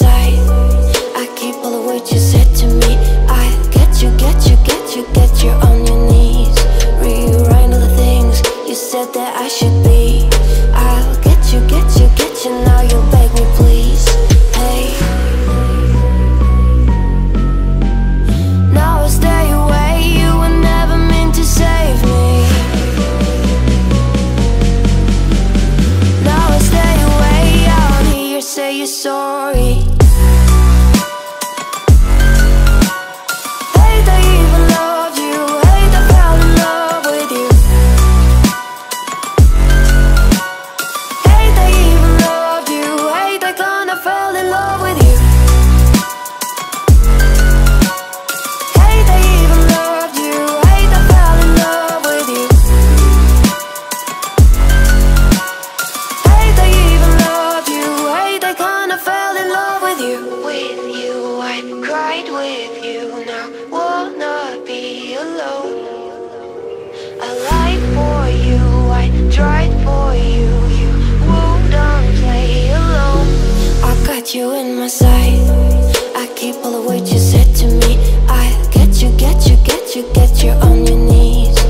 I keep all the words you said to me I get you, get you, get you, get you on your knees. You in my sight. I keep all the words you said to me. I get you, get you, get you, get you on your knees